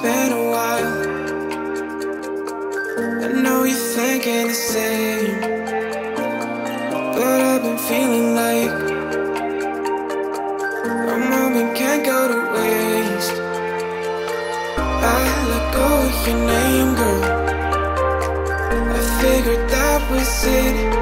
It's been a while. I know you're thinking the same. But I've been feeling like our moment can't go to waste. I let go of your name, girl. I figured that was it.